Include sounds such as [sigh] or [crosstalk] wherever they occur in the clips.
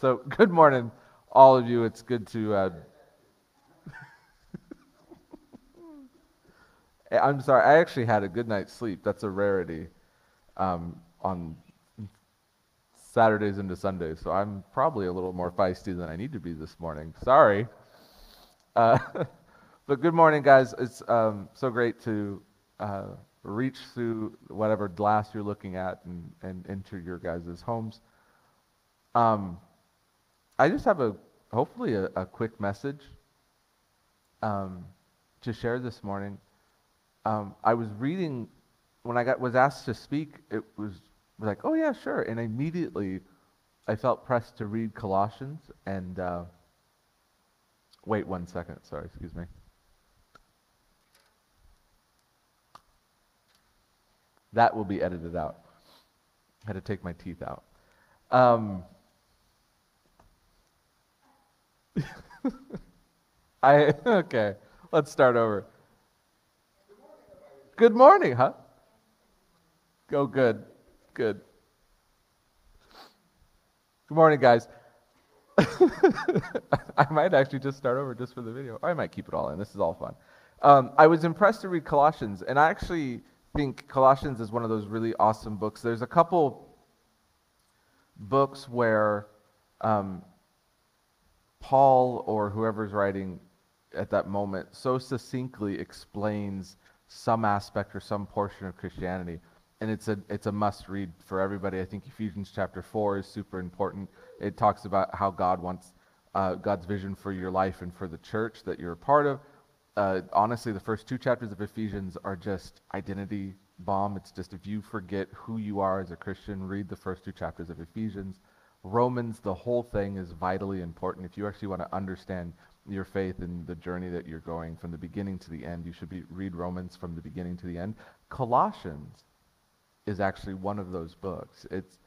So, [laughs] good morning, all of you. It's good to. Uh... [laughs] I'm sorry, I actually had a good night's sleep. That's a rarity um, on Saturdays into Sundays. So, I'm probably a little more feisty than I need to be this morning. Sorry. Uh, [laughs] but good morning, guys. It's um, so great to. Uh, reach through whatever glass you're looking at and, and enter your guys' homes. Um, I just have a hopefully a, a quick message um, to share this morning. Um, I was reading when I got was asked to speak. It was, was like, oh yeah, sure, and immediately I felt pressed to read Colossians. And uh, wait one second, sorry, excuse me. That will be edited out. I had to take my teeth out. Um, [laughs] I okay. Let's start over. Good morning, huh? Go good, good. Good morning, guys. [laughs] I might actually just start over just for the video. I might keep it all in. This is all fun. Um, I was impressed to read Colossians, and I actually think Colossians is one of those really awesome books. There's a couple books where um, Paul or whoever's writing at that moment so succinctly explains some aspect or some portion of Christianity. And it's a, it's a must read for everybody. I think Ephesians chapter 4 is super important. It talks about how God wants uh, God's vision for your life and for the church that you're a part of uh, honestly, the first two chapters of Ephesians are just identity bomb. It's just if you forget who you are as a Christian, read the first two chapters of Ephesians. Romans, the whole thing is vitally important. If you actually want to understand your faith and the journey that you're going from the beginning to the end, you should be, read Romans from the beginning to the end. Colossians is actually one of those books. It's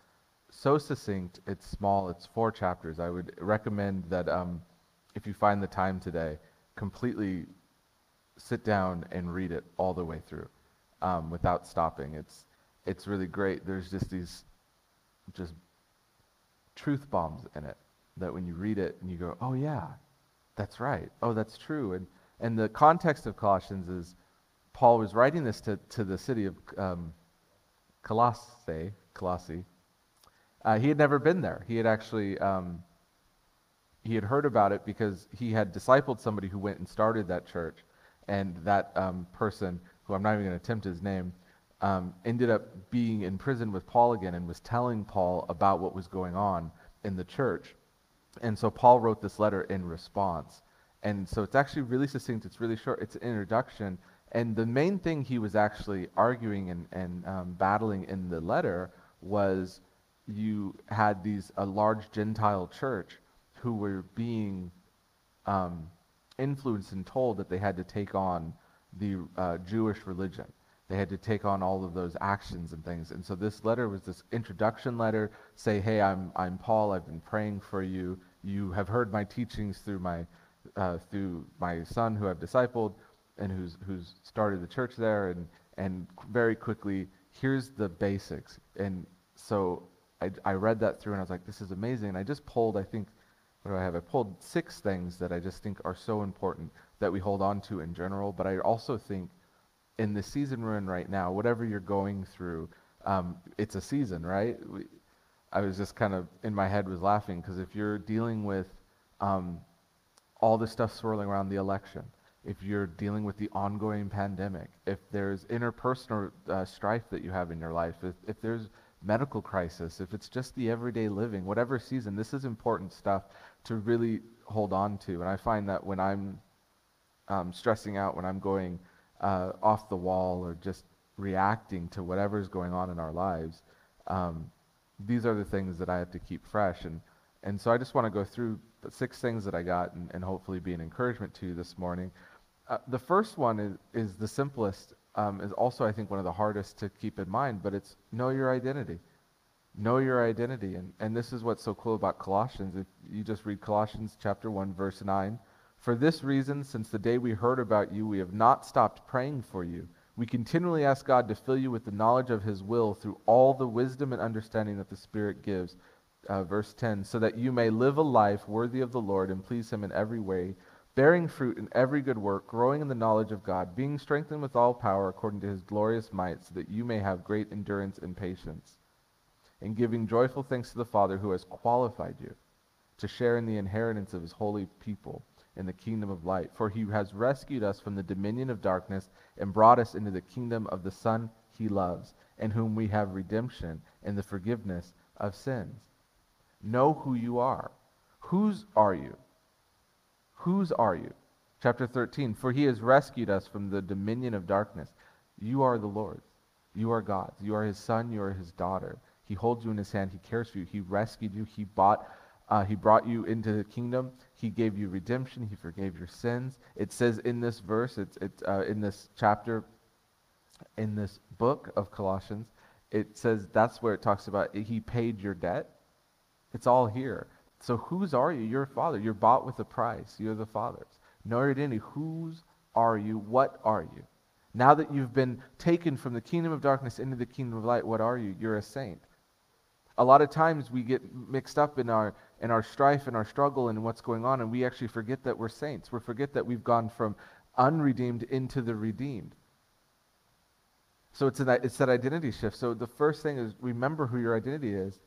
so succinct, it's small, it's four chapters. I would recommend that um, if you find the time today, completely sit down and read it all the way through um, without stopping. It's it's really great. There's just these just truth bombs in it that when you read it and you go, oh yeah, that's right. Oh, that's true. And and the context of Colossians is Paul was writing this to, to the city of um, Colossae, Colossae. Uh, he had never been there. He had actually um, he had heard about it because he had discipled somebody who went and started that church and that um, person, who I'm not even going to attempt his name, um, ended up being in prison with Paul again and was telling Paul about what was going on in the church. And so Paul wrote this letter in response. And so it's actually really succinct, it's really short, it's an introduction. And the main thing he was actually arguing and, and um, battling in the letter was you had these a large Gentile church who were being um, influenced and told that they had to take on the uh, Jewish religion. They had to take on all of those actions and things. And so this letter was this introduction letter, say, hey, I'm, I'm Paul, I've been praying for you. You have heard my teachings through my, uh, through my son who I've discipled and who's, who's started the church there. And, and very quickly, here's the basics. And so I, I read that through and I was like, this is amazing. And I just pulled, I think, what do I have? I pulled six things that I just think are so important that we hold on to in general, but I also think in the season we're in right now, whatever you're going through, um, it's a season, right? We, I was just kind of in my head was laughing because if you're dealing with um, all the stuff swirling around the election, if you're dealing with the ongoing pandemic, if there's interpersonal uh, strife that you have in your life, if, if there's medical crisis, if it's just the everyday living, whatever season, this is important stuff to really hold on to. And I find that when I'm um, stressing out, when I'm going uh, off the wall or just reacting to whatever's going on in our lives, um, these are the things that I have to keep fresh. And, and so I just want to go through the six things that I got and, and hopefully be an encouragement to you this morning. Uh, the first one is, is the simplest, um, is also, I think, one of the hardest to keep in mind, but it's know your identity. Know your identity. And, and this is what's so cool about Colossians. If you just read Colossians chapter 1, verse 9. For this reason, since the day we heard about you, we have not stopped praying for you. We continually ask God to fill you with the knowledge of his will through all the wisdom and understanding that the Spirit gives. uh, verse 10 so that you may live a life worthy of the Lord and please Him in every way, bearing fruit in every good work, growing in the knowledge of God, being strengthened with all power according to His glorious might, so that you may have great endurance and patience, and giving joyful thanks to the Father who has qualified you to share in the inheritance of His holy people in the kingdom of light. For He has rescued us from the dominion of darkness and brought us into the kingdom of the Son He loves, in whom we have redemption and the forgiveness of sins. Know who you are. Whose are you? Whose are you? Chapter 13 For he has rescued us from the dominion of darkness. You are the Lord's. You are God's. You are his son. You are his daughter. He holds you in his hand. He cares for you. He rescued you. He bought. Uh, he brought you into the kingdom. He gave you redemption. He forgave your sins. It says in this verse, it's, it's uh, in this chapter, in this book of Colossians, it says that's where it talks about he paid your debt. It's all here. So whose are you? You're a father. You're bought with a price. You're the father's. Know your identity. Whose are you? What are you? Now that you've been taken from the kingdom of darkness into the kingdom of light, what are you? You're a saint. A lot of times we get mixed up in our in our strife and our struggle and what's going on, and we actually forget that we're saints. We forget that we've gone from unredeemed into the redeemed. So it's, an, it's that identity shift. So the first thing is remember who your identity is.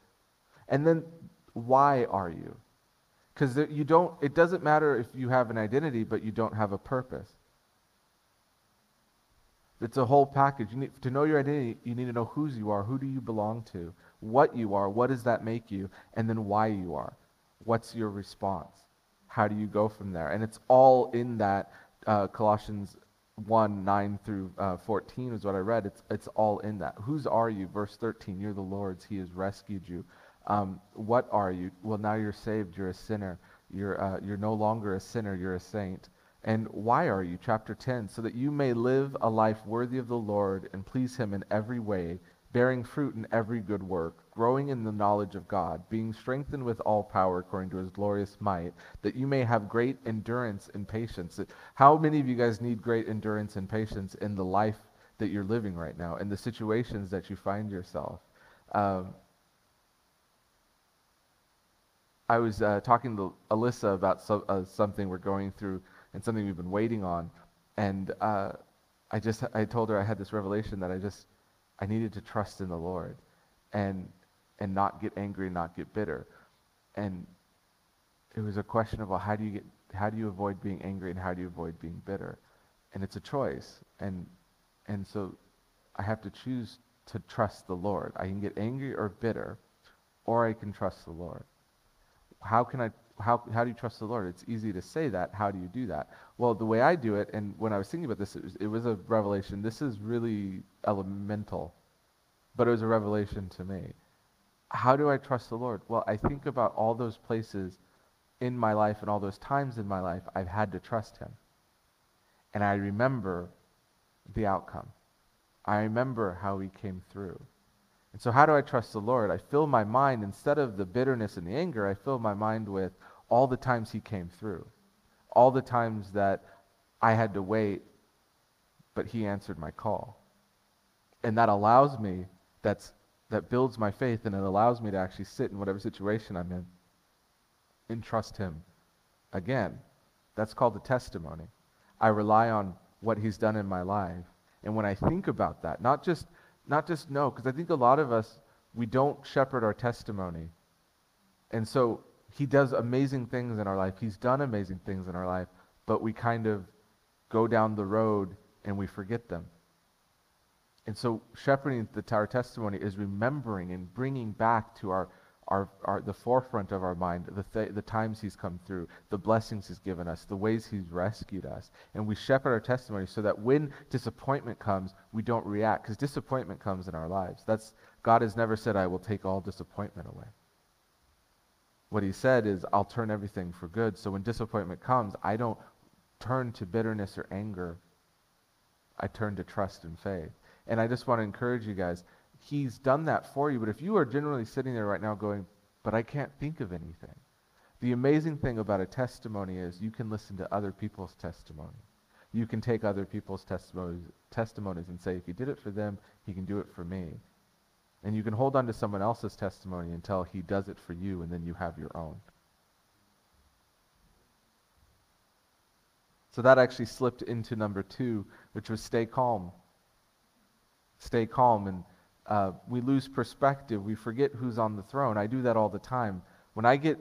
And then why are you? Because you don't, it doesn't matter if you have an identity, but you don't have a purpose. It's a whole package. You need, to know your identity, you need to know whose you are, who do you belong to, what you are, what does that make you, and then why you are. What's your response? How do you go from there? And it's all in that uh, Colossians 1 9 through uh, 14 is what I read. It's, it's all in that. Whose are you? Verse 13, you're the Lord's. He has rescued you. Um, what are you? Well, now you're saved. You're a sinner. You're, uh, you're no longer a sinner. You're a saint. And why are you? Chapter 10 so that you may live a life worthy of the Lord and please Him in every way, bearing fruit in every good work, growing in the knowledge of God, being strengthened with all power according to His glorious might, that you may have great endurance and patience. How many of you guys need great endurance and patience in the life that you're living right now, in the situations that you find yourself? Um, I was uh, talking to Alyssa about so, uh, something we're going through and something we've been waiting on, and uh, I just I told her I had this revelation that I just I needed to trust in the Lord, and and not get angry and not get bitter, and it was a question of well how do you get how do you avoid being angry and how do you avoid being bitter, and it's a choice, and and so I have to choose to trust the Lord. I can get angry or bitter, or I can trust the Lord how can I how, how do you trust the Lord? It's easy to say that. How do you do that? Well, the way I do it, and when I was thinking about this, it was, it was a revelation. This is really elemental, but it was a revelation to me. How do I trust the Lord? Well, I think about all those places in my life and all those times in my life I've had to trust Him. And I remember the outcome. I remember how He came through. And so, how do I trust the Lord? I fill my mind, instead of the bitterness and the anger, I fill my mind with all the times He came through, all the times that I had to wait, but He answered my call. And that allows me, that's, that builds my faith, and it allows me to actually sit in whatever situation I'm in and trust Him again. That's called a testimony. I rely on what He's done in my life. And when I think about that, not just not just know, because I think a lot of us, we don't shepherd our testimony. And so he does amazing things in our life. He's done amazing things in our life, but we kind of go down the road and we forget them. And so shepherding the, our testimony is remembering and bringing back to our our, our, the forefront of our mind, the, th- the times he's come through, the blessings he's given us, the ways he's rescued us. And we shepherd our testimony so that when disappointment comes, we don't react, because disappointment comes in our lives. That's, God has never said, I will take all disappointment away. What he said is, I'll turn everything for good. So when disappointment comes, I don't turn to bitterness or anger. I turn to trust and faith. And I just want to encourage you guys He's done that for you. But if you are generally sitting there right now going, but I can't think of anything, the amazing thing about a testimony is you can listen to other people's testimony. You can take other people's testimonies, testimonies and say, if he did it for them, he can do it for me. And you can hold on to someone else's testimony until he does it for you, and then you have your own. So that actually slipped into number two, which was stay calm. Stay calm. And uh, we lose perspective. We forget who's on the throne. I do that all the time. When I get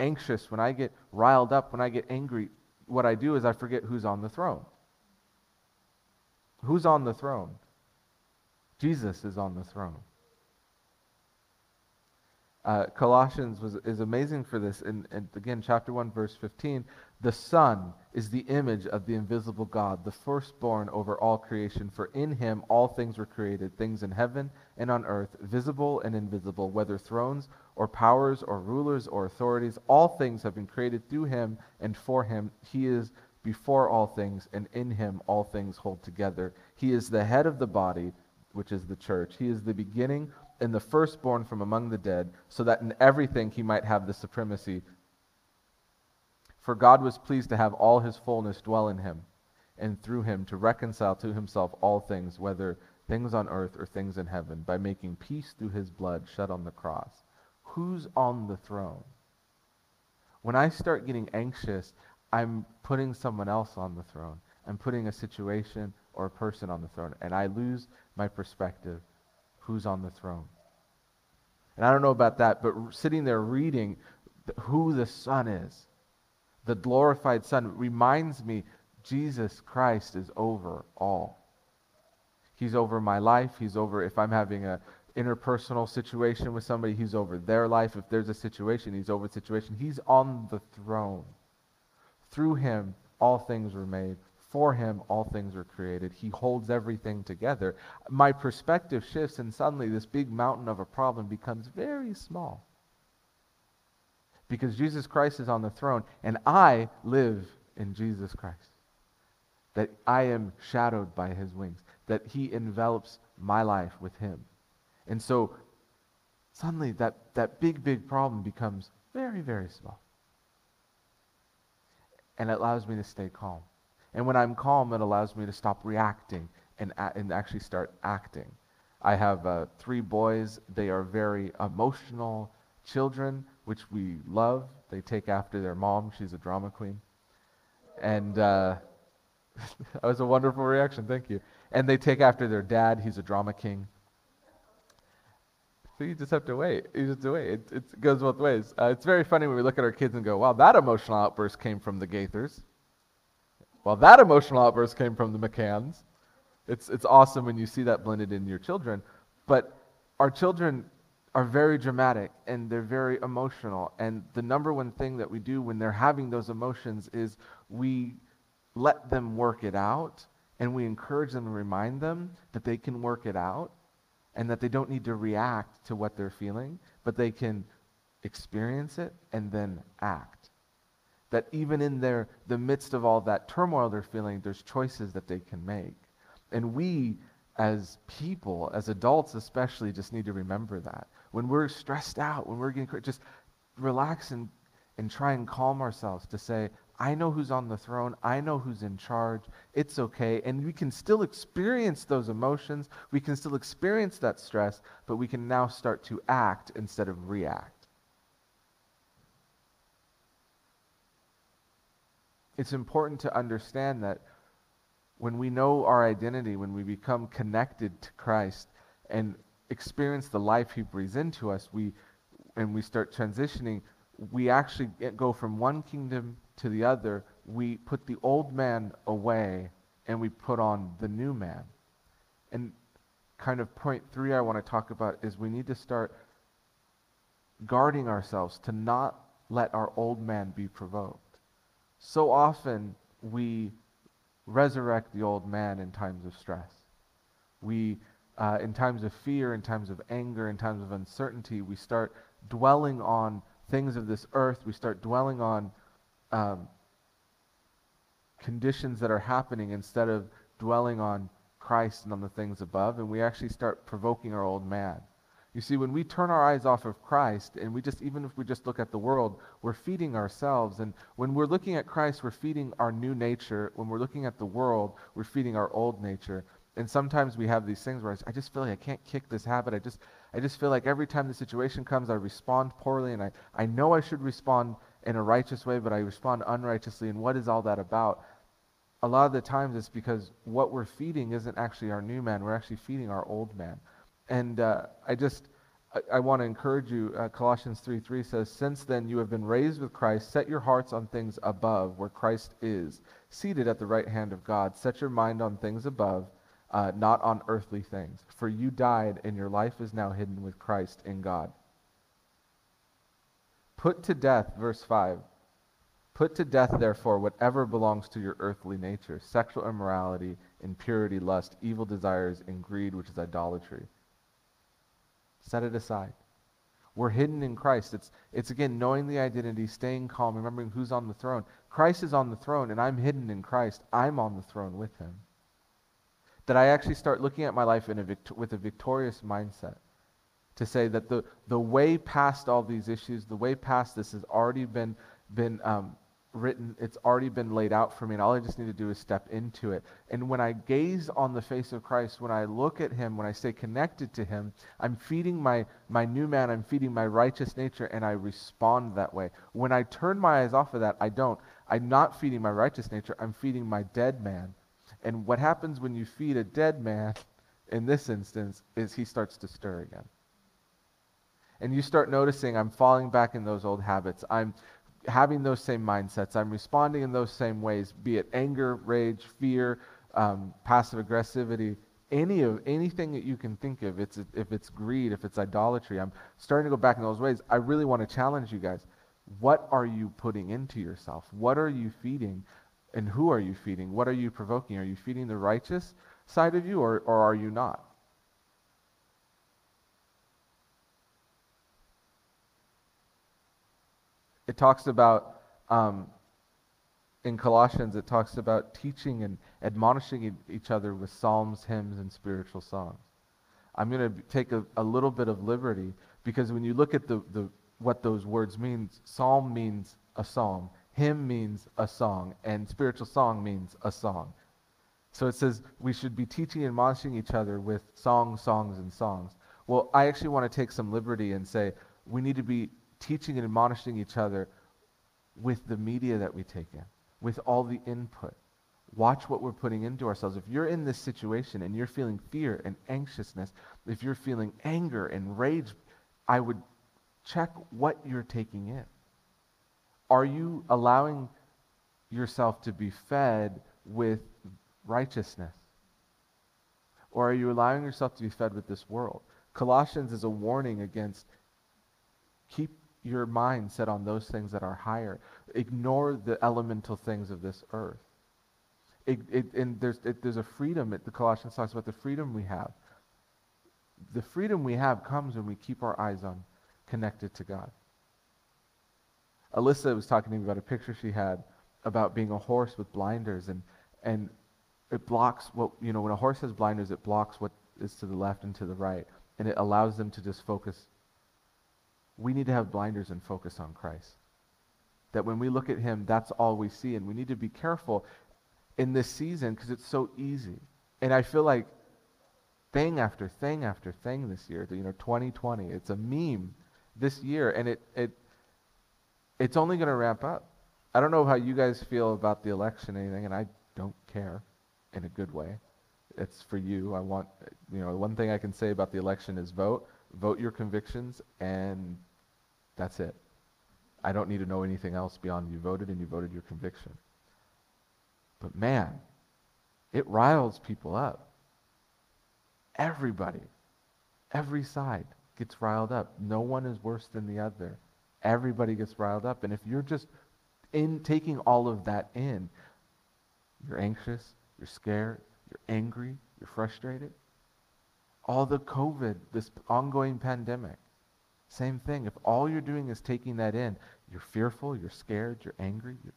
anxious, when I get riled up, when I get angry, what I do is I forget who's on the throne. Who's on the throne? Jesus is on the throne. Uh, Colossians was, is amazing for this. And, and again, chapter 1, verse 15 the Son is the image of the invisible God, the firstborn over all creation. For in him all things were created, things in heaven and on earth, visible and invisible, whether thrones or powers or rulers or authorities. All things have been created through him and for him. He is before all things, and in him all things hold together. He is the head of the body, which is the church. He is the beginning and the firstborn from among the dead, so that in everything he might have the supremacy. For God was pleased to have all his fullness dwell in him, and through him to reconcile to himself all things, whether things on earth or things in heaven, by making peace through his blood shed on the cross. Who's on the throne? When I start getting anxious, I'm putting someone else on the throne. I'm putting a situation or a person on the throne, and I lose my perspective. Who's on the throne? And I don't know about that, but sitting there reading who the Son is, the glorified Son, reminds me Jesus Christ is over all. He's over my life. He's over if I'm having a interpersonal situation with somebody, he's over their life. If there's a situation, he's over the situation. He's on the throne. Through him, all things were made. For him, all things were created. He holds everything together. My perspective shifts, and suddenly this big mountain of a problem becomes very small. Because Jesus Christ is on the throne, and I live in Jesus Christ. That I am shadowed by his wings, that he envelops my life with him. And so suddenly that, that big, big problem becomes very, very small and it allows me to stay calm. And when I'm calm, it allows me to stop reacting and, and actually start acting. I have uh, three boys. They are very emotional children, which we love. They take after their mom. She's a drama queen. And uh, [laughs] that was a wonderful reaction. Thank you. And they take after their dad. He's a drama king. So you just have to wait. You just have to wait. It, it goes both ways. Uh, it's very funny when we look at our kids and go, wow, that emotional outburst came from the Gaithers. Well, that emotional outburst came from the McCanns. It's, it's awesome when you see that blended in your children. But our children are very dramatic and they're very emotional. And the number one thing that we do when they're having those emotions is we let them work it out and we encourage them and remind them that they can work it out and that they don't need to react to what they're feeling, but they can experience it and then act. That even in their, the midst of all that turmoil they're feeling, there's choices that they can make. And we, as people, as adults especially, just need to remember that. When we're stressed out, when we're getting, just relax and, and try and calm ourselves to say, I know who's on the throne. I know who's in charge. It's okay. And we can still experience those emotions. We can still experience that stress, but we can now start to act instead of react. It's important to understand that when we know our identity, when we become connected to Christ and experience the life he breathes into us, we and we start transitioning, we actually go from one kingdom to the other, we put the old man away and we put on the new man. And kind of point three I want to talk about is we need to start guarding ourselves to not let our old man be provoked. So often we resurrect the old man in times of stress. We, uh, in times of fear, in times of anger, in times of uncertainty, we start dwelling on things of this earth. We start dwelling on um, conditions that are happening instead of dwelling on Christ and on the things above, and we actually start provoking our old man. You see, when we turn our eyes off of Christ, and we just, even if we just look at the world, we're feeding ourselves. And when we're looking at Christ, we're feeding our new nature. When we're looking at the world, we're feeding our old nature. And sometimes we have these things where I just feel like I can't kick this habit. I just, I just feel like every time the situation comes, I respond poorly, and I, I know I should respond in a righteous way, but I respond unrighteously. And what is all that about? A lot of the times it's because what we're feeding isn't actually our new man, we're actually feeding our old man. And uh, I just, I, I want to encourage you. Uh, Colossians 3 3 says, Since then you have been raised with Christ, set your hearts on things above, where Christ is, seated at the right hand of God. Set your mind on things above, uh, not on earthly things. For you died, and your life is now hidden with Christ in God. Put to death, verse 5. Put to death, therefore, whatever belongs to your earthly nature sexual immorality, impurity, lust, evil desires, and greed, which is idolatry. Set it aside. We're hidden in Christ. It's, it's again knowing the identity, staying calm, remembering who's on the throne. Christ is on the throne, and I'm hidden in Christ. I'm on the throne with him. That I actually start looking at my life in a with a victorious mindset to say that the, the way past all these issues, the way past this has already been, been um, written, it's already been laid out for me, and all I just need to do is step into it. And when I gaze on the face of Christ, when I look at him, when I stay connected to him, I'm feeding my, my new man, I'm feeding my righteous nature, and I respond that way. When I turn my eyes off of that, I don't. I'm not feeding my righteous nature, I'm feeding my dead man. And what happens when you feed a dead man, in this instance, is he starts to stir again. And you start noticing I'm falling back in those old habits. I'm having those same mindsets. I'm responding in those same ways, be it anger, rage, fear, um, passive aggressivity, any of anything that you can think of. It's if it's greed, if it's idolatry. I'm starting to go back in those ways. I really want to challenge you guys. What are you putting into yourself? What are you feeding? And who are you feeding? What are you provoking? Are you feeding the righteous side of you or, or are you not? It talks about um, in Colossians, it talks about teaching and admonishing each other with psalms, hymns, and spiritual songs. I'm going to take a, a, little bit of liberty because when you look at the, the, what those words mean, psalm means a psalm, hymn means a song, and spiritual song means a song. So it says we should be teaching and admonishing each other with songs, songs, and songs. Well, I actually want to take some liberty and say we need to be teaching and admonishing each other with the media that we take in, with all the input. Watch what we're putting into ourselves. If you're in this situation and you're feeling fear and anxiousness, if you're feeling anger and rage, I would check what you're taking in. Are you allowing yourself to be fed with righteousness? Or are you allowing yourself to be fed with this world? Colossians is a warning against keep your mind set on those things that are higher. Ignore the elemental things of this earth. It, it, and there's, it, there's a freedom, the Colossians talks about the freedom we have. The freedom we have comes when we keep our eyes on connected to God. Alyssa was talking to me about a picture she had about being a horse with blinders and, and it blocks what, you know, when a horse has blinders, it blocks what is to the left and to the right. And it allows them to just focus we need to have blinders and focus on Christ. That when we look at him, that's all we see. And we need to be careful in this season because it's so easy. And I feel like thing after thing after thing this year, you know, 2020, it's a meme this year. And it, it it's only going to ramp up. I don't know how you guys feel about the election or anything, and I don't care in a good way. It's for you. I want, you know, one thing I can say about the election is vote, vote your convictions, and that's it. I don't need to know anything else beyond you voted and you voted your conviction. But man, it riles people up. Everybody, every side gets riled up. No one is worse than the other. Everybody gets riled up. And if you're just in taking all of that in, you're anxious, you're scared, you're angry, you're frustrated. All the COVID, this ongoing pandemic, same thing. If all you're doing is taking that in, you're fearful, you're scared, you're angry. You're...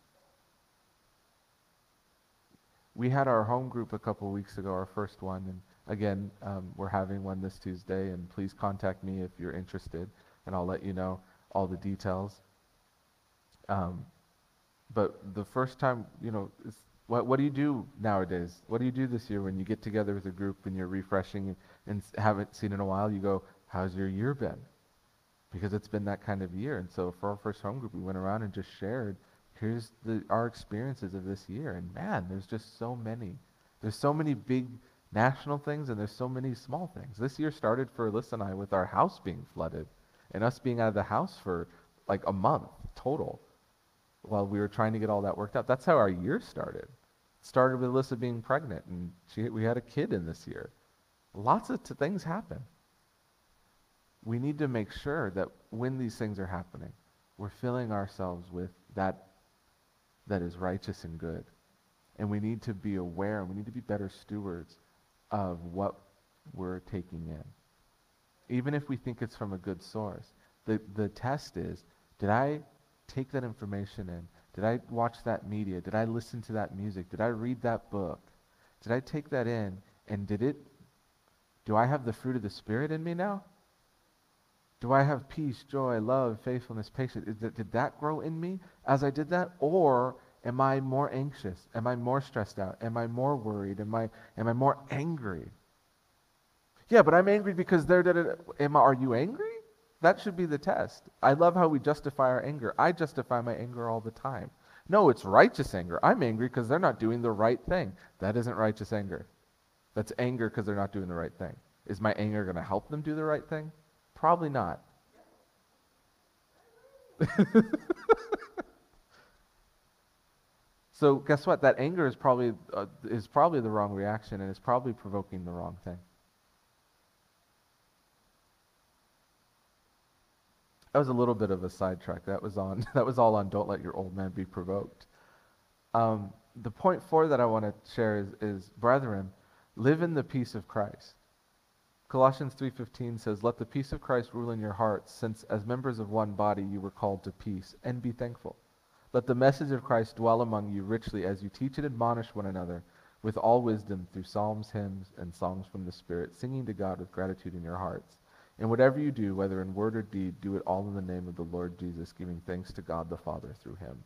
We had our home group a couple weeks ago, our first one, and again, um, we're having one this Tuesday, and please contact me if you're interested, and I'll let you know all the details. Um, but the first time, you know, what, what do you do nowadays? What do you do this year when you get together with a group and you're refreshing and, and haven't seen in a while? You go, How's your year been? Because it's been that kind of year. And so for our first home group, we went around and just shared, here's the, our experiences of this year. And man, there's just so many. There's so many big national things and there's so many small things. This year started for Alyssa and I with our house being flooded and us being out of the house for like a month total while we were trying to get all that worked out. That's how our year started. It started with Alyssa being pregnant and she, we had a kid in this year. Lots of t- things happen. We need to make sure that when these things are happening, we're filling ourselves with that that is righteous and good. And we need to be aware, and we need to be better stewards of what we're taking in. Even if we think it's from a good source. The, the test is, did I take that information in? Did I watch that media? Did I listen to that music? Did I read that book? Did I take that in? And did it, do I have the fruit of the Spirit in me now? Do I have peace, joy, love, faithfulness, patience? That, did that grow in me as I did that? Or Am I more anxious? Am I more stressed out? Am I more worried? Am I, am I more angry? Yeah, but I'm angry because they're. Da, da, da. Am I, are you angry? That should be the test. I love how we justify our anger. I justify my anger all the time. No, it's righteous anger. I'm angry because they're not doing the right thing. That isn't righteous anger. That's anger because they're not doing the right thing. Is my anger going to help them do the right thing? Probably not. [laughs] So guess what? That anger is probably uh, is probably the wrong reaction and it's probably provoking the wrong thing. That was a little bit of a sidetrack. That was on. [laughs] That was all on. Don't let your old man be provoked. Um, the point four that I want to share is, is, brethren, live in the peace of Christ. Colossians 3:15 says, "Let the peace of Christ rule in your hearts, since as members of one body you were called to peace, and be thankful." Let the message of Christ dwell among you richly as you teach and admonish one another with all wisdom through psalms, hymns, and songs from the Spirit, singing to God with gratitude in your hearts. And whatever you do, whether in word or deed, do it all in the name of the Lord Jesus, giving thanks to God the Father through him.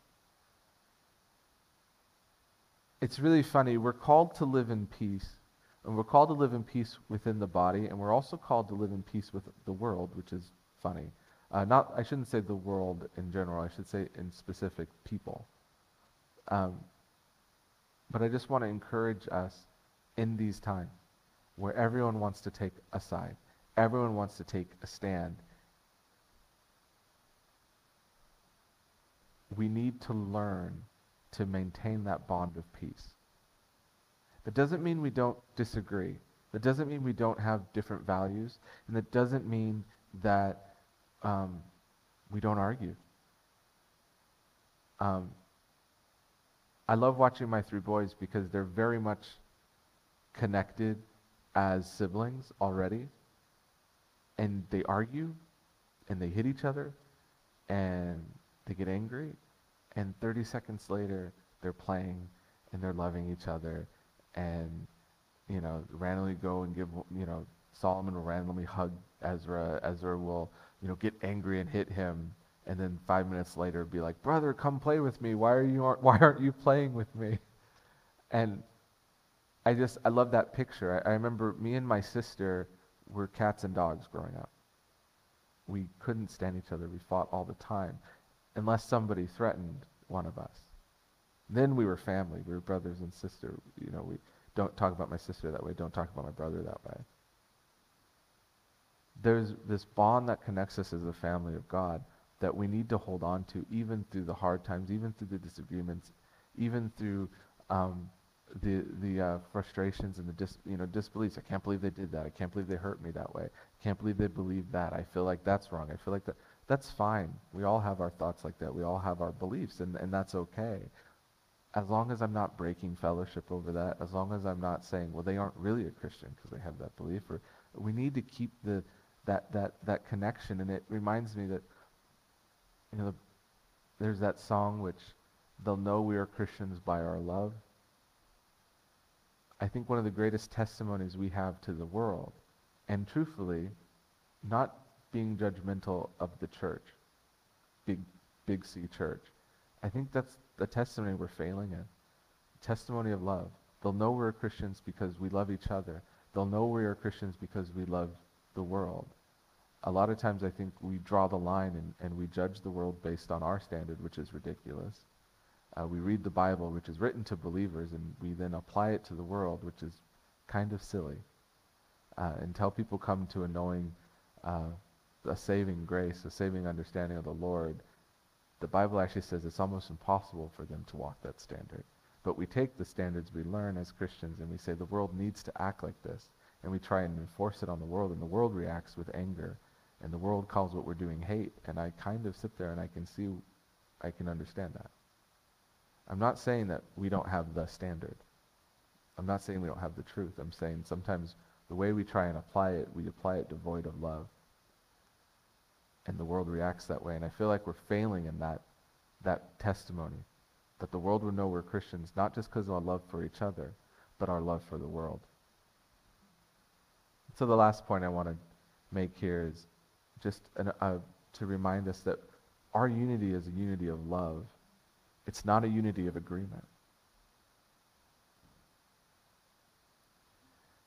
It's really funny. We're called to live in peace, and we're called to live in peace within the body, and we're also called to live in peace with the world, which is funny. Uh, not, I shouldn't say the world in general. I should say in specific people. Um, but I just want to encourage us in these times where everyone wants to take a side, everyone wants to take a stand. We need to learn to maintain that bond of peace. That doesn't mean we don't disagree. That doesn't mean we don't have different values. And that doesn't mean that um, we don't argue. Um, I love watching my three boys because they're very much connected as siblings already. And they argue and they hit each other and they get angry. And 30 seconds later, they're playing and they're loving each other and, you know, randomly go and give, you know, Solomon will randomly hug Ezra. Ezra will you know, get angry and hit him, and then five minutes later be like, "Brother, come play with me. Why are you Why aren't you playing with me?" And I just I love that picture. I, I remember me and my sister were cats and dogs growing up. We couldn't stand each other. We fought all the time, unless somebody threatened one of us. Then we were family. We were brothers and sister. You know, we don't talk about my sister that way. Don't talk about my brother that way there's this bond that connects us as a family of God that we need to hold on to even through the hard times, even through the disagreements, even through um, the the uh, frustrations and the dis, you know disbeliefs. I can't believe they did that. I can't believe they hurt me that way. I can't believe they believe that. I feel like that's wrong. I feel like that. That's fine. We all have our thoughts like that. We all have our beliefs, and, and that's okay. As long as I'm not breaking fellowship over that, as long as I'm not saying, well, they aren't really a Christian because they have that belief, or we need to keep the that, that, that connection. And it reminds me that, you know, there's that song which they'll know we are Christians by our love. I think one of the greatest testimonies we have to the world, and truthfully, not being judgmental of the church, big, big C church, I think that's the testimony we're failing in. Testimony of love. They'll know we're Christians because we love each other. They'll know we are Christians because we love the world. a lot of times I think we draw the line and, and we judge the world based on our standard, which is ridiculous. Uh, we read the Bible, which is written to believers, and we then apply it to the world, which is kind of silly. Uh, until people come to a knowing, uh, a saving grace, a saving understanding of the Lord, the Bible actually says it's almost impossible for them to walk that standard. But we take the standards we learn as Christians and we say the world needs to act like this. And we try and enforce it on the world, and the world reacts with anger. And the world calls what we're doing hate. And I kind of sit there and I can see, I can understand that. I'm not saying that we don't have the standard. I'm not saying we don't have the truth. I'm saying sometimes the way we try and apply it, we apply it devoid of love. And the world reacts that way. And I feel like we're failing in that, that testimony. That the world would know we're Christians, not just because of our love for each other, but our love for the world. So the last point I want to make here is just an, uh, to remind us that our unity is a unity of love it's not a unity of agreement.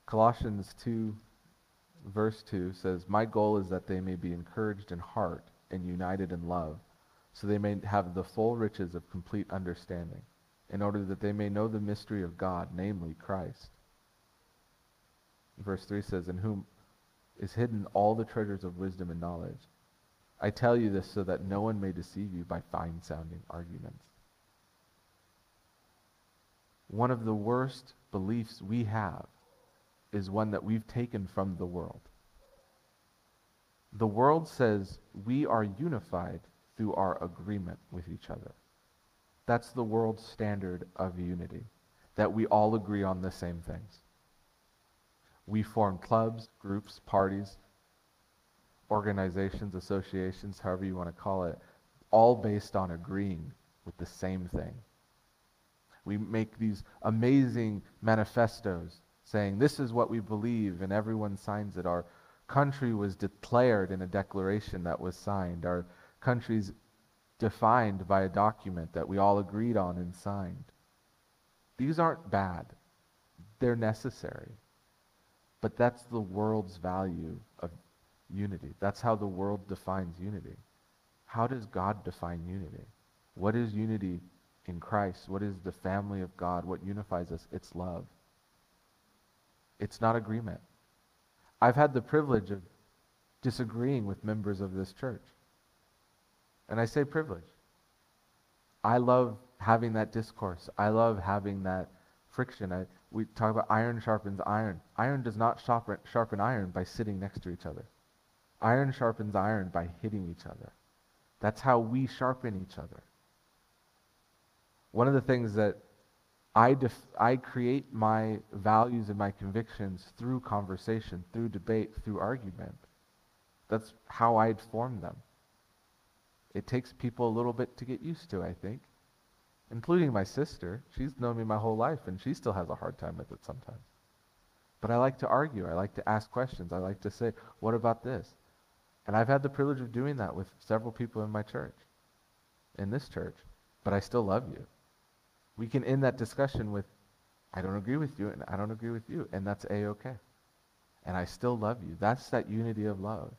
Colossians 2, verse 2 says, My goal is that they may be encouraged in heart and united in love, so they may have the full riches of complete understanding, in order that they may know the mystery of God, namely Christ. Verse 3 says, In whom is hidden all the treasures of wisdom and knowledge. I tell you this so that no one may deceive you by fine sounding arguments one of the worst beliefs we have is one that we've taken from the world. The world says we are unified through our agreement with each other. That's the world's standard of unity, that we all agree on the same things. We form clubs, groups, parties, organizations, associations, however you want to call it, all based on agreeing with the same thing. We make these amazing manifestos saying, This is what we believe, and everyone signs it. Our country was declared in a declaration that was signed. Our country's defined by a document that we all agreed on and signed. These aren't bad, they're necessary. But that's the world's value of unity. That's how the world defines unity. How does God define unity? What is unity in Christ? What is the family of God? What unifies us? It's love. It's not agreement. I've had the privilege of disagreeing with members of this church. And I say privilege. I love having that discourse. I love having that friction. I, we talk about iron sharpens iron. Iron does not sharpen, sharpen iron by sitting next to each other. Iron sharpens iron by hitting each other. That's how we sharpen each other. One of the things that I, def- I create my values and my convictions through conversation, through debate, through argument. That's how I'd form them. It takes people a little bit to get used to, I think, including my sister. She's known me my whole life, and she still has a hard time with it sometimes. But I like to argue. I like to ask questions. I like to say, what about this? And I've had the privilege of doing that with several people in my church, in this church. But I still love you. We can end that discussion with, I don't agree with you, and I don't agree with you, and that's a-okay. And I still love you. That's that unity of love.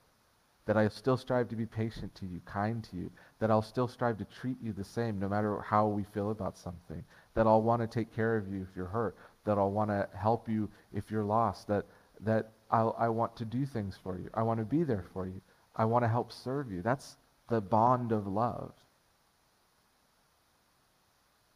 That I still strive to be patient to you, kind to you. That I'll still strive to treat you the same no matter how we feel about something. That I'll want to take care of you if you're hurt. That I'll want to help you if you're lost. That, that I'll, I want to do things for you. I want to be there for you. I want to help serve you. That's the bond of love.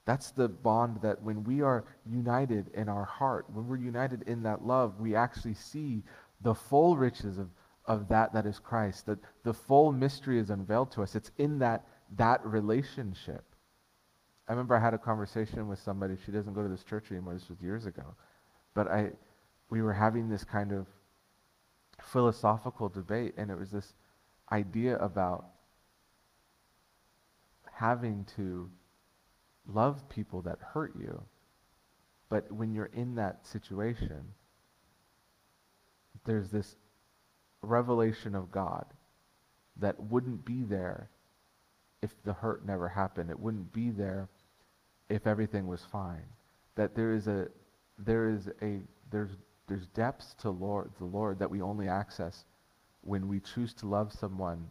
That's the bond that when we are united in our heart, when we're united in that love, we actually see the full riches of, of that that is Christ, that the full mystery is unveiled to us. It's in that, that relationship. I remember I had a conversation with somebody. She doesn't go to this church anymore. This was years ago. But I, we were having this kind of philosophical debate, and it was this idea about having to love people that hurt you. But when you're in that situation, there's this revelation of God that wouldn't be there if the hurt never happened. It wouldn't be there if everything was fine. That there is a there is a there's there's depths to Lord the Lord that we only access when we choose to love someone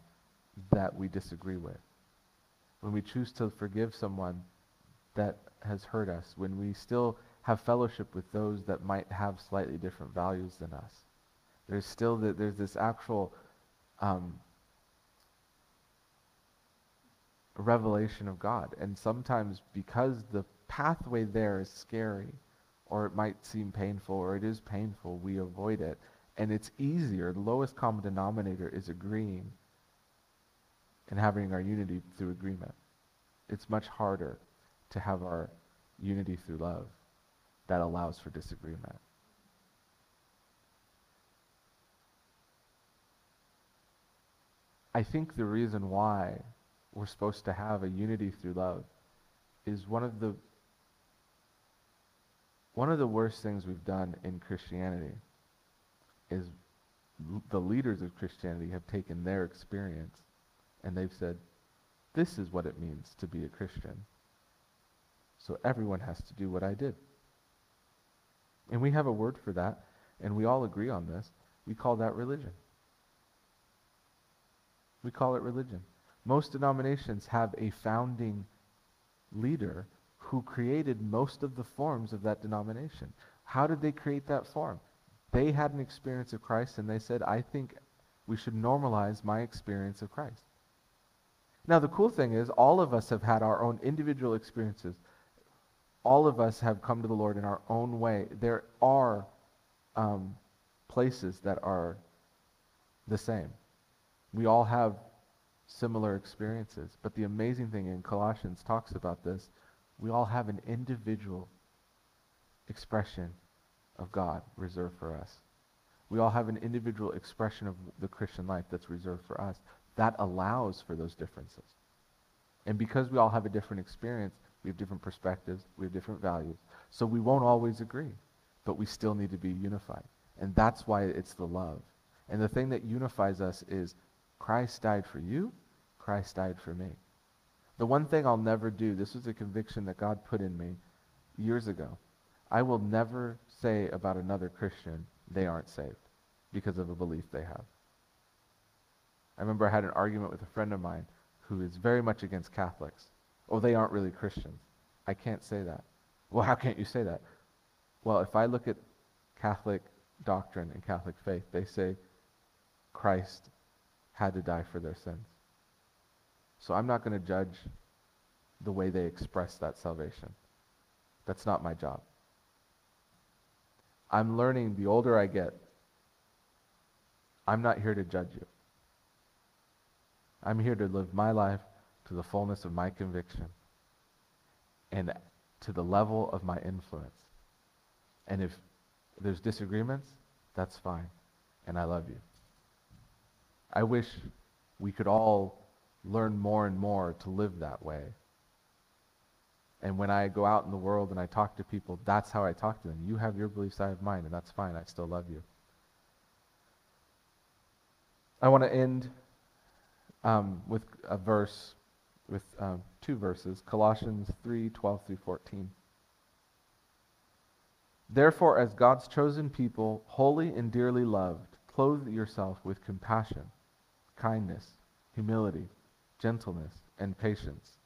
that we disagree with, when we choose to forgive someone that has hurt us, when we still have fellowship with those that might have slightly different values than us. There's still the, there's this actual um, revelation of God, and sometimes because the pathway there is scary, or it might seem painful, or it is painful, we avoid it, and it's easier. The lowest common denominator is agreeing and having our unity through agreement. It's much harder to have our unity through love that allows for disagreement. I think the reason why we're supposed to have a unity through love is one of the one of the worst things we've done in Christianity is l- the leaders of Christianity have taken their experience and they've said, this is what it means to be a Christian. So everyone has to do what I did. And we have a word for that, and we all agree on this. We call that religion. We call it religion. Most denominations have a founding leader who created most of the forms of that denomination. How did they create that form? They had an experience of Christ and they said, I think we should normalize my experience of Christ. Now, the cool thing is, all of us have had our own individual experiences. All of us have come to the Lord in our own way. There are um, places that are the same. We all have similar experiences. But the amazing thing in Colossians talks about this, we all have an individual expression of God reserved for us. We all have an individual expression of the Christian life that's reserved for us. That allows for those differences. And because we all have a different experience, we have different perspectives, we have different values. So we won't always agree, but we still need to be unified. And that's why it's the love. And the thing that unifies us is Christ died for you, Christ died for me. The one thing I'll never do, this was a conviction that God put in me years ago. I will never say about another Christian, they aren't saved because of a belief they have. I remember I had an argument with a friend of mine who is very much against Catholics. Oh, they aren't really Christians. I can't say that. Well, how can't you say that? Well, if I look at Catholic doctrine and Catholic faith, they say Christ had to die for their sins. So I'm not going to judge the way they express that salvation. That's not my job. I'm learning the older I get, I'm not here to judge you. I'm here to live my life to the fullness of my conviction and to the level of my influence. And if there's disagreements, that's fine. And I love you. I wish we could all learn more and more to live that way. And when I go out in the world and I talk to people, that's how I talk to them. You have your beliefs, I have mine, and that's fine. I still love you. I want to end um, with a verse, with um, two verses Colossians 3 12 through 14. Therefore, as God's chosen people, holy and dearly loved, clothe yourself with compassion, kindness, humility, gentleness, and patience.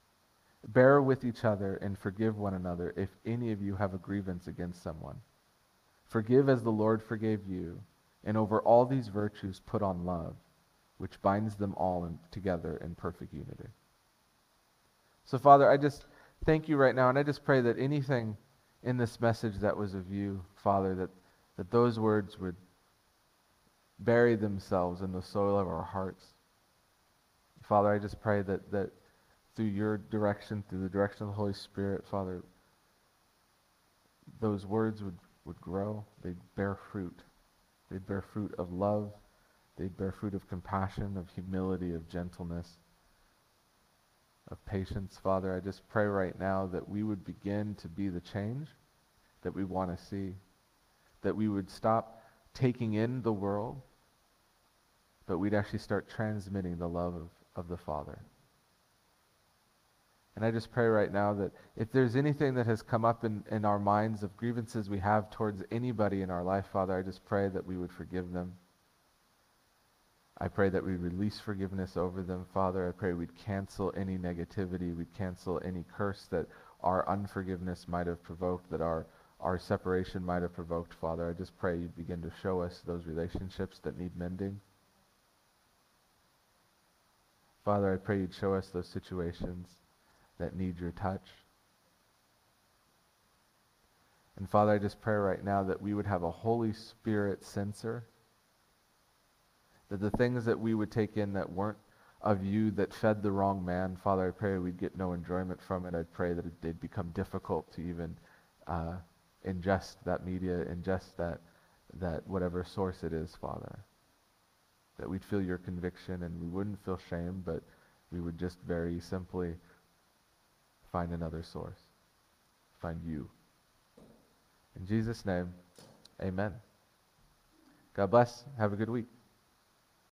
Bear with each other and forgive one another if any of you have a grievance against someone. Forgive as the Lord forgave you, and over all these virtues put on love, which binds them all in, together in perfect unity. So, Father, I just thank you right now, and I just pray that anything in this message that was of you, Father, that, that those words would bury themselves in the soil of our hearts. Father, I just pray that, that through your direction, through the direction of the Holy Spirit, Father, those words would, would grow. They'd bear fruit. They'd bear fruit of love. They'd bear fruit of compassion, of humility, of gentleness, of patience. Father, I just pray right now that we would begin to be the change that we want to see. That we would stop taking in the world, but we'd actually start transmitting the love of, of the Father. And I just pray right now that if there's anything that has come up in, in our minds of grievances we have towards anybody in our life, Father, I just pray that we would forgive them. I pray that we release forgiveness over them, Father. I pray we'd cancel any negativity, we'd cancel any curse that our unforgiveness might have provoked, that our, our separation might have provoked, Father. I just pray you begin to show us those relationships that need mending. Father, I pray you'd show us those situations that need your touch. And Father, I just pray right now that we would have a Holy Spirit censor, that the things that we would take in that weren't of you, that fed the wrong man, Father, I pray we'd get no enjoyment from it. I pray that it, they'd become difficult to even uh, ingest that media, ingest that, that whatever source it is, Father. That we'd feel your conviction and we wouldn't feel shame, but we would just very simply find another source, find you. In Jesus' name, amen. God bless. Have a good week.